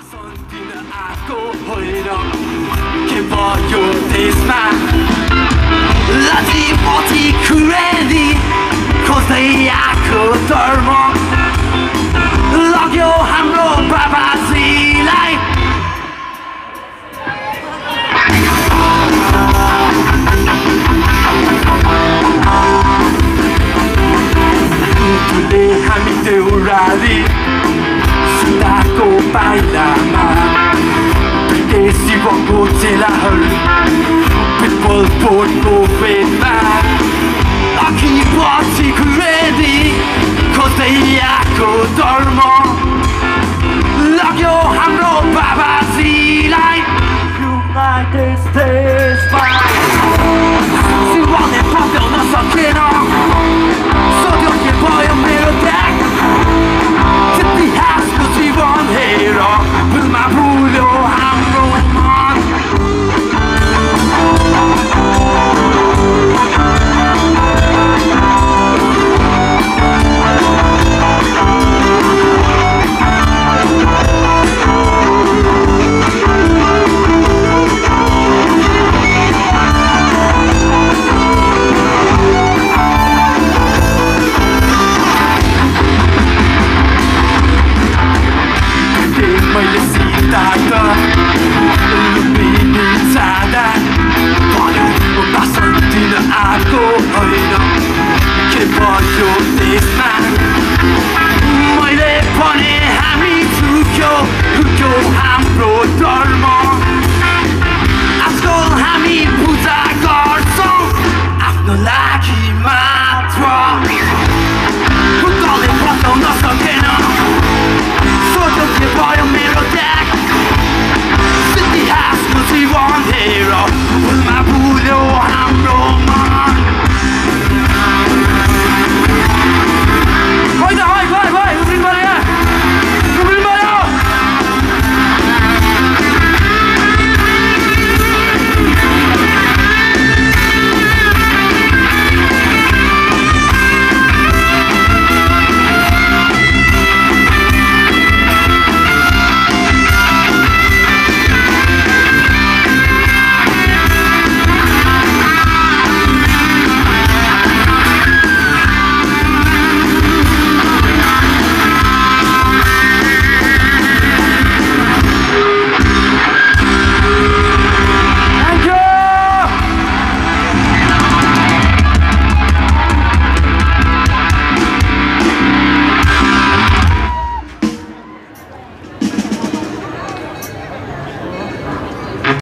Viszont én átgó, hajra, ki vagyok, nézd már! I People born moving mad I keep on secreting Cause they echo dormo Lock your hand up, Baba Z-Line You might stay